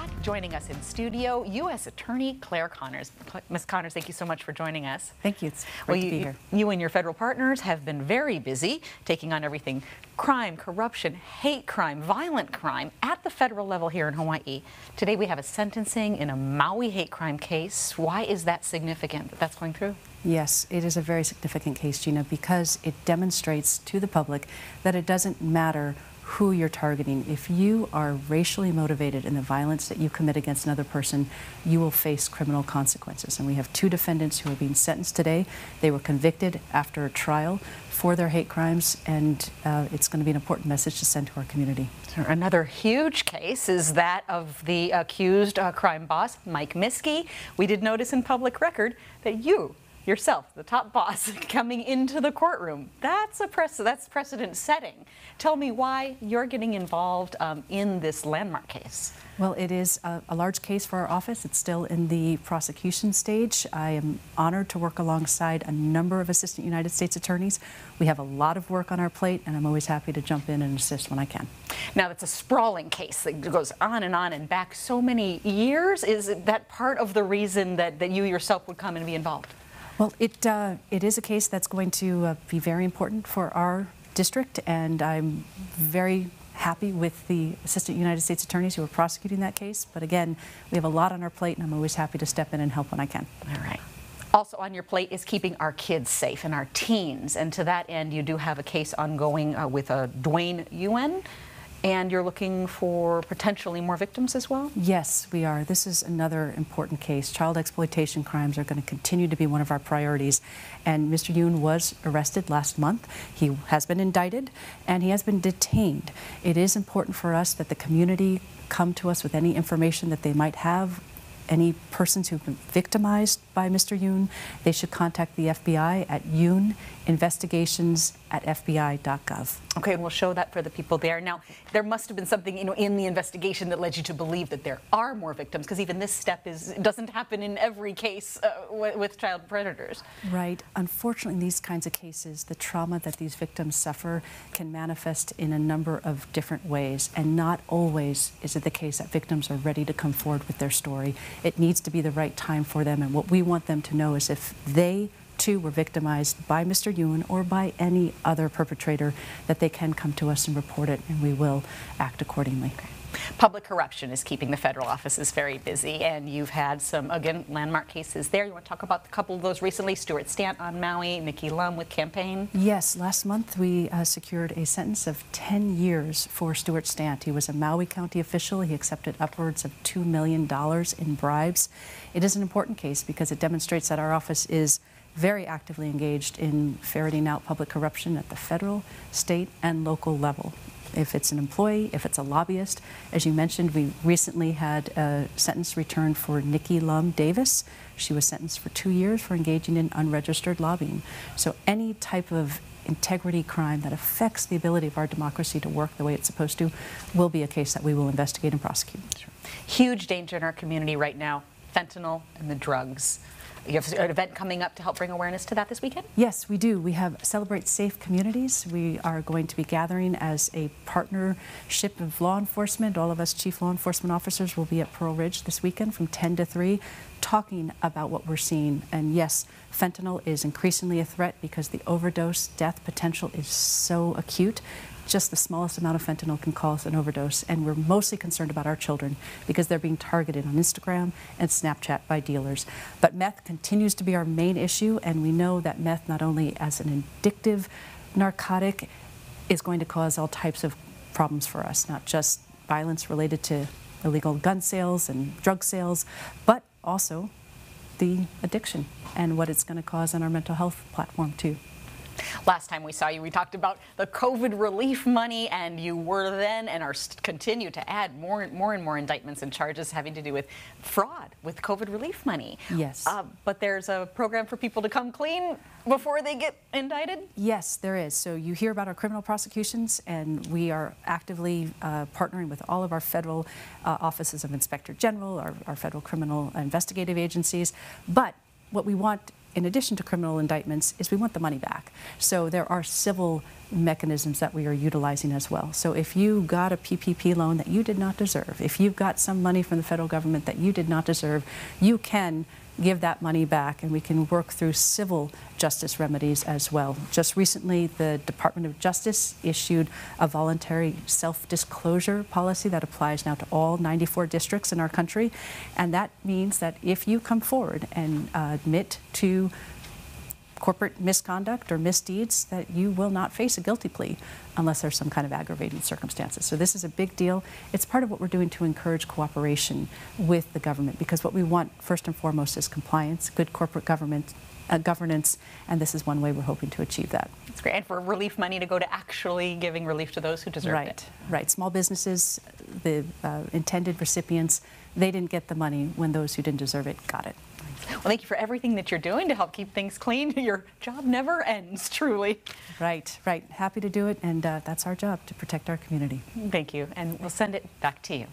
back. Joining us in studio, U.S. Attorney Clare Connors. Ms. Connors, thank you so much for joining us. Thank you. It's great well, to you, be here. You and your federal partners have been very busy taking on everything crime, corruption, hate crime, violent crime at the federal level here in Hawaii. Today we have a sentencing in a Maui hate crime case. Why is that significant that that's going through? Yes, it is a very significant case, Gina, because it demonstrates to the public that it doesn't matter who you're targeting. If you are racially motivated in the violence that you commit against another person, you will face criminal consequences. And we have two defendants who are being sentenced today. They were convicted after a trial for their hate crimes, and uh, it's going to be an important message to send to our community. Another huge case is that of the accused uh, crime boss, Mike Miske. We did notice in public record that you yourself, the top boss, coming into the courtroom. That's a press. That's precedent setting. Tell me why you're getting involved um, in this landmark case. Well, it is a, a, large case for our office. It's still in the prosecution stage. I am honored to work alongside a number of assistant United States attorneys. We have a lot of work on our plate, and I'm always happy to jump in and assist when I can. Now, that's a sprawling case that goes on and on and back so many years. Is that part of the reason that, that you yourself would come and be involved? Well, it, uh, it is a case that's going to uh, be very important for our district, and I'm very happy with the assistant United States attorneys who are prosecuting that case. But again, we have a lot on our plate, and I'm always happy to step in and help when I can. All right. Also on your plate is keeping our kids safe and our teens. And to that end, you do have a case ongoing uh, with uh, Dwayne Yuen. And you're looking for potentially more victims as well? Yes, we are. This is another important case. Child exploitation crimes are going to continue to be one of our priorities. And Mr. Yuen was arrested last month. He has been indicted and he has been detained. It is important for us that the community come to us with any information that they might have any persons who've been victimized by Mr. Yuen, they should contact the FBI at yueninvestigations at fbi.gov. Okay, and we'll show that for the people there. Now, there must have been something, you know, in the investigation that led you to believe that there are more victims, because even this step is doesn't happen in every case uh, with, with child predators. Right. Unfortunately, in these kinds of cases, the trauma that these victims suffer can manifest in a number of different ways, and not always is it the case that victims are ready to come forward with their story. It needs to be the right time for them, and what we want them to know is if they too were victimized by Mr. Yuen or by any other perpetrator, that they can come to us and report it, and we will act accordingly. Public corruption is keeping the federal offices very busy, and you've had some, again, landmark cases there. You want to talk about a couple of those recently? Stewart Stant on Maui, Nikki Lum with campaign? Yes, last month we uh, secured a sentence of 10 years for Stewart Stant. He was a Maui County official. He accepted upwards of $2 million in bribes. It is an important case because it demonstrates that our office is very actively engaged in ferreting out public corruption at the federal, state, and local level. If it's an employee, if it's a lobbyist. As you mentioned, we recently had a sentence returned for Nikki Lum Davis. She was sentenced for two years for engaging in unregistered lobbying. So any type of integrity crime that affects the ability of our democracy to work the way it's supposed to will be a case that we will investigate and prosecute. Huge danger in our community right now, fentanyl and the drugs. You have an event coming up to help bring awareness to that this weekend? Yes, we do. We have Celebrate Safe Communities. We are going to be gathering as a partnership of law enforcement. All of us chief law enforcement officers will be at Pearlridge this weekend from 10 to 3 talking about what we're seeing. And yes, fentanyl is increasingly a threat because the overdose death potential is so acute just the smallest amount of fentanyl can cause an overdose. And we're mostly concerned about our children because they're being targeted on Instagram and Snapchat by dealers. But meth continues to be our main issue, and we know that meth, not only as an addictive narcotic, is going to cause all types of problems for us, not just violence related to illegal gun sales and drug sales, but also the addiction and what it's going to cause on our mental health platform, too. Last time we saw you, we talked about the COVID relief money, and you were then and are continue to add more and more and more indictments and charges having to do with fraud with COVID relief money. Yes. Uh, but there's a program for people to come clean before they get indicted? Yes, there is. So you hear about our criminal prosecutions, and we are actively uh, partnering with all of our federal uh, offices of inspector general, our, our federal criminal investigative agencies. But what we want in addition to criminal indictments, is we want the money back. So there are civil mechanisms that we are utilizing as well. So if you got a PPP loan that you did not deserve, if you've got some money from the federal government that you did not deserve, you can give that money back and we can work through civil justice remedies as well. Just recently, the Department of Justice issued a voluntary self disclosure policy that applies now to all 94 districts in our country. And that means that if you come forward and uh, admit to corporate misconduct or misdeeds that you will not face a guilty plea unless there's some kind of aggravating circumstances. So this is a big deal. It's part of what we're doing to encourage cooperation with the government because what we want first and foremost is compliance, good corporate government uh, governance, and this is one way we're hoping to achieve that. That's great. And for relief money to go to actually giving relief to those who deserve right, it. Right. right. Small businesses, the uh, intended recipients, they didn't get the money when those who didn't deserve it got it. Well, thank you for everything that you're doing to help keep things clean. Your job never ends, truly. Right, right. Happy to do it, and uh, that's our job to protect our community. Thank you. And we'll send it back to you.